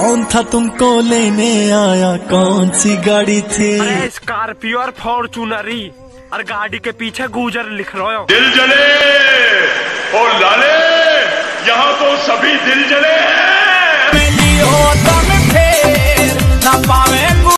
कौन था तुमको लेने आया? कौन सी गाड़ी थी? स्कॉर्पियो और फॉर्चूनरी। और गाड़ी के पीछे गुजर लिख रहे हो। दिल जले और लाले यहाँ तो सभी दिल जले।